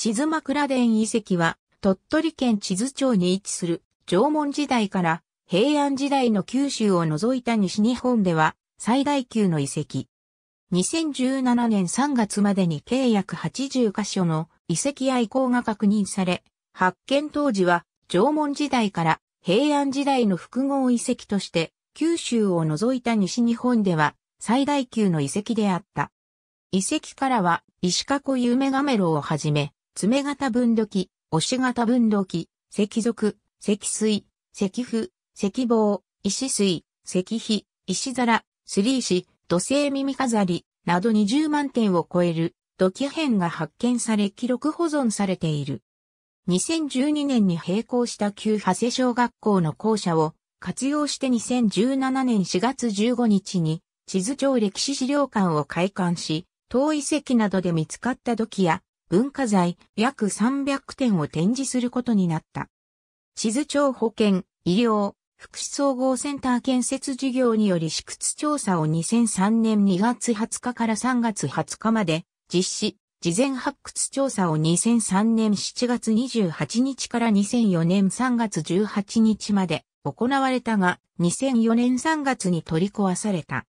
地図枕殿遺跡は、鳥取県地図町に位置する縄文時代から平安時代の九州を除いた西日本では最大級の遺跡。2017年3月までに計約80カ所の遺跡愛好が確認され、発見当時は縄文時代から平安時代の複合遺跡として九州を除いた西日本では最大級の遺跡であった。遺跡からは石加古夢ガメロをはじめ、爪型分土器、押し型分土器、石属、石水、石符、石棒、石水、石碑、石皿、すり石、土星耳飾り、など20万点を超える土器片が発見され記録保存されている。2012年に閉校した旧長谷小学校の校舎を活用して2017年4月15日に地図町歴史資料館を開館し、遠遺跡などで見つかった土器や文化財約300点を展示することになった。地図庁保健、医療、福祉総合センター建設事業により試掘調査を2003年2月20日から3月20日まで実施、事前発掘調査を2003年7月28日から2004年3月18日まで行われたが、2004年3月に取り壊された。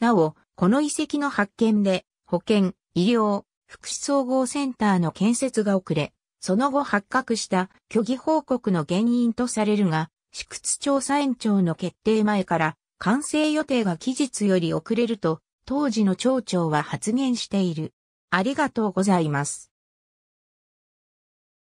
なお、この遺跡の発見で、保健、医療、福祉総合センターの建設が遅れ、その後発覚した虚偽報告の原因とされるが、市屈調査延長の決定前から完成予定が期日より遅れると当時の町長は発言している。ありがとうございます。